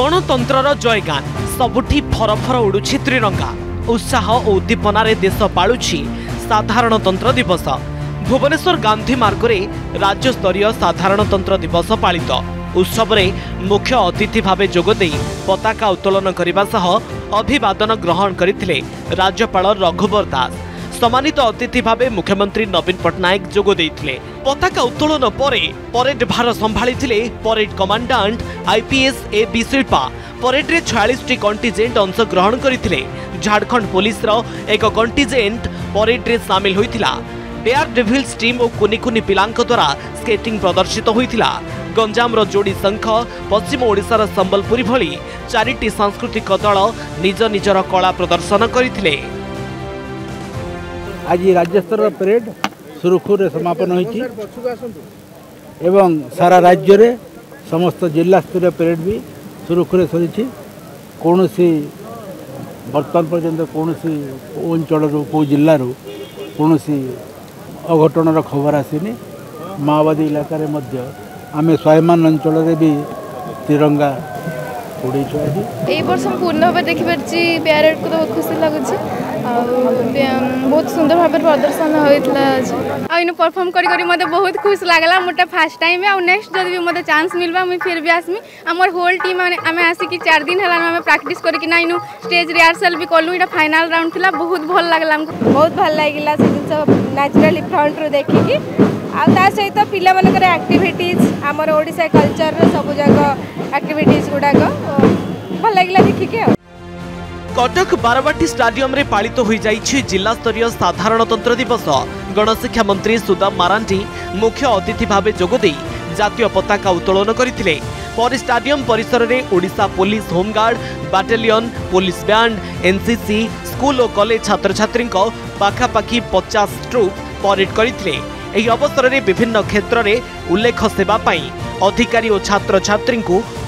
ଗଣତନ୍ତ୍ରର ଜୟଗାନ ସବୁଠି ଫରଫର ଉଡ଼ୁଛି ତ୍ରିରଙ୍ଗା ଉତ୍ସାହ ଓ ଉଦ୍ଦୀପନାରେ ଦେଶ ପାଳୁଛି ସାଧାରଣତନ୍ତ୍ର ଦିବସ ଭୁବନେଶ୍ୱର ଗାନ୍ଧୀ ମାର୍ଗରେ ରାଜ୍ୟସ୍ତରୀୟ ସାଧାରଣତନ୍ତ୍ର ଦିବସ ପାଳିତ ଉତ୍ସବରେ ମୁଖ୍ୟ ଅତିଥି ଭାବେ ଯୋଗଦେଇ ପତାକା ଉତ୍ତୋଳନ କରିବା ସହ ଅଭିବାଦନ ଗ୍ରହଣ କରିଥିଲେ ରାଜ୍ୟପାଳ ରଘୁବର ଦାସ সম্মানিত অতিথি ভাবে মুখ্যমন্ত্রী নবীন পটনায়ক যোগ দিয়ে পতাকা উত্তোলন পরে পরেড ভার সম্ভাড়ি parade commandant IPS A B Shilpa পরেডে ছয়াশটি কন্টিজেট অংশগ্রহণ করে ঝাড়খণ্ড পুলিশর এক কন্টিজেট পরেডে সামিল হয়েছিল ডেয়ার ডেভিলস টিম ও কুনি কুনি পিলাঙ্ক দ্বারা স্কেটিং প্রদর্শিত হয়েছিল গঞ্জামর ଯୋଡ଼ି শঙ্খ পশ্চিম ଓଡ଼ିଶାର সম্বলপুরী ଭଳି ଚାରିଟି ସାଂସ୍କୃତିକ ଦଳ ନିଜ ନିଜର କଳା ପ୍ରଦର୍ଶନ କରିଥିଲେ আজ রাজ্যস্তর প্যারেড সুরুখুরে সমাপন হয়েছি এবং সারা রাজ্যের সমস্ত জেলা জেলাস্তরীয় প্যারেড বি সুরুখুরে সরিছি কৌশি বর্তমান পর্যন্ত কৌশি অঞ্চল কেউ জেলার কৌশি অঘটনার খবর আসেনি মাওবাদী এলাকার মধ্যে আমি স্বাভিমান অঞ্চলের বি তিরঙ্গা উড়াইছু আজ এই বর্ষ আমি পূর্ণ ভাবে দেখিপারছি ব্যারেডকে খুশি লাগুছে ବହୁତ ସୁନ୍ଦର ଭାବରେ ପ୍ରଦର୍ଶନ ହୋଇଥିଲା ଆଇନୁ ପରଫର୍ମ କରି କରି ମୋତେ ବହୁତ ଖୁସି ଲାଗିଲା ମୋଟା ଫାର୍ଷ୍ଟ ଟାଇମ୍ ଆଉ ନେକ୍ସଟ ଯଦି ବି ମୋତେ ଚାନ୍ସ ମିଳିବା ମୁଇଁ ଫିର୍ ବି ଆସମି ଆମର ହୋଲ୍ ଟିମ୍ ମାନେ ଆମେ ଆସିକି ଚାରି ଦିନ ହେଲା ଆମେ ପ୍ରାକ୍ଟିସ୍ କରିକିନା ଇନୁ ଷ୍ଟେଜ ରିହର୍ସାଲ ବି କଲୁ ଏଇଟା ଫାଇନାଲ୍ ରାଉଣ୍ଡ ଥିଲା ବହୁତ ଭଲ ଲାଗିଲା ଆମକୁ ବହୁତ ଭଲ ଲାଗିଲା ସେ ଜିନିଷ ନ୍ୟାଚୁରାଲି ଫ୍ରଣ୍ଟରୁ ଦେଖିକି ଆଉ ତା ସହିତ ପିଲାମାନଙ୍କର ଆକ୍ଟିଭିଟିଜ୍ ଆମର ଓଡ଼ିଶା କଲଚରର ସବୁଯାକ ଆକ୍ଟିଭିଟିଜ୍ ଗୁଡ଼ାକ কটক বারবাটী স্টাডিয়মে পাড়িত হয়ে যাই জেলাস্তরীয় সাধারণতন্ত্র দিবস গণশিক্ষা মন্ত্রী সুদাম মারাণ্ডি মুখ্য অতিথি ভাবে যোগদে জাতীয় পতাকা উত্তোলন করে পরে স্টাডিয়াম পরিসরের Odisha police home guard battalion police band NCC school ও কলেজ ছাত্রছাত্রী পাখাপাখি পচাশ ট্রুপ পরেড করে এই অবসরের বিভিন্ন ক্ষেত্রে উল্লেখ সেবা অধিকারী ও ছাত্রছাত্রী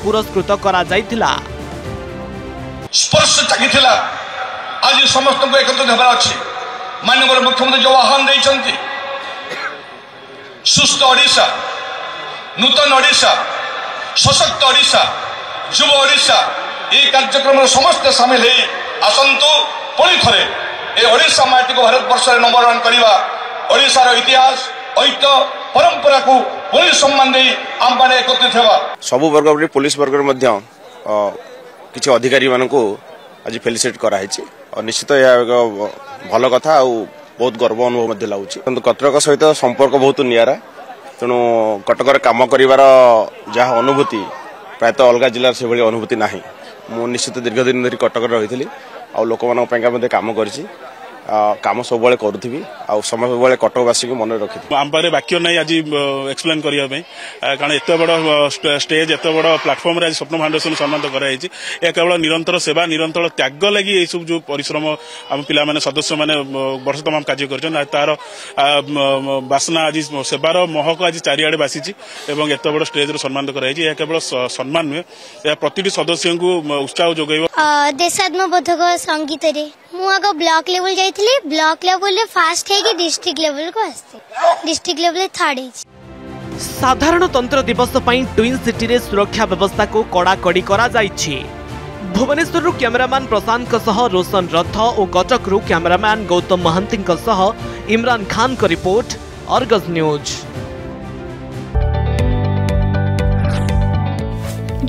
পুরস্কৃত করা যাইতিলা। ସ୍ପର୍ଶ ଚାକିଥିଲା আজ সমস্ত একত্রিত ହେବାର ଅଛି মাননীয় মুখ্যমন্ত্রী যে আহ্বান দিয়েছেন সুস্থ ওড়শা নূতন ওড়শা সশক্ত ওড়শা যুব ওড়শা এই কার্যক্রমের সমস্ত সামিল হয়ে আসন্তু পুঁ থরে এই ওড়শা মাটি ভারতবর্ষের নম্বর ওয়ান করা ওড়শার ইতিহাস ঐত্য পরম্পরা পুঁ সম্মান দিয়ে আমি একত্রিত হওয়া সবু বর্গ পুলিশ বর্গরে মধ্যে କିଛି ଅଧିକାରୀମାନଙ୍କୁ ଆଜି ଫେଲିସିଟ୍ କରାହେଇଛି ଆଉ ନିଶ୍ଚିତ ଏହା ଏକ ଭଲ କଥା ଆଉ ବହୁତ ଗର୍ବ ଅନୁଭବ ମଧ୍ୟ ଲାଗୁଛି କିନ୍ତୁ କର୍ତ୍ତୃକ ସହିତ ସମ୍ପର୍କ ବହୁତ ନିଆରା ତେଣୁ କଟକରେ କାମ କରିବାର ଯାହା ଅନୁଭୂତି ପ୍ରାୟତଃ ଅଲଗା ଜିଲ୍ଲାର ସେଭଳି ଅନୁଭୂତି ନାହିଁ ମୁଁ ନିଶ୍ଚିତ ଦୀର୍ଘଦିନ ଧରି କଟକରେ ରହିଥିଲି ଆଉ ଲୋକମାନଙ୍କ ପାଇଁକା ମଧ୍ୟ କାମ କରିଛି কাম সবুলে করুবি আম সবুলে কটকবাসী মনে রাখি আম পাখে বাক্য নাই আজ এক্সপ্লেন করা কারণ এত বড় স্টেজ এত বড় প্লাটফর্মে আজ স্বপ্ন ফাউন্ডেসন সম্মানিত করা হয়েছে এ কেবল নিরন্তর সেবা নিরন্তর ত্যাগ লাগি এইসব যে পরিশ্রম আম পিলা মানে সদস্য মানে বর্ষ তমাম কাজ করছেন তার বাসনা আজ সেবার মহক আজ চারিআড়ে বাসিছি এবং এত বড় স্টেজর সম্মানিত করা হয়েছে এ কেবল সম্মান নুহে এ প্রতিটি সদস্যঙ্কু উৎসাহ যোগাইব দেশাত্মবোধক সঙ্গীতরে মু আগ ব্লক লেভেল যাই ହେଇଥିଲି ବ୍ଲକ ଲେଭେଲରେ ଫାଷ୍ଟ ହେଇକି ଡିଷ୍ଟ୍ରିକ୍ଟ ଲେଭେଲକୁ ଆସିଥିଲି ଡିଷ୍ଟ୍ରିକ୍ଟ ଲେଭେଲରେ ଥାର୍ଡ ହେଇଛି ସାଧାରଣତନ୍ତ୍ର ଦିବସ ପାଇଁ ଟ୍ୱିନ୍ ସିଟିରେ ସୁରକ୍ଷା ବ୍ୟବସ୍ଥାକୁ କଡ଼ାକଡ଼ି କରାଯାଇଛି ଭୁବନେଶ୍ୱରରୁ କ୍ୟାମେରାମ୍ୟାନ୍ ପ୍ରଶାନ୍ତଙ୍କ ସହ ରୋଶନ ରଥ ଓ କଟକରୁ କ୍ୟାମେରାମ୍ୟାନ୍ ଗୌତମ ମହାନ୍ତିଙ୍କ ସହ ଇମ୍ରାନ ଖାନଙ୍କ ରିପୋର୍ଟ ଅର୍ଗଜ ନ୍ୟୁଜ୍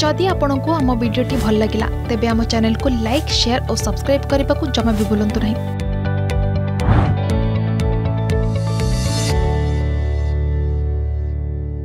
जदि आपण को आम भिडी भल लगा तेब आम चेल्क लाइक सेयार और सब्सक्राइब करने को जमा भी बुलां नहीं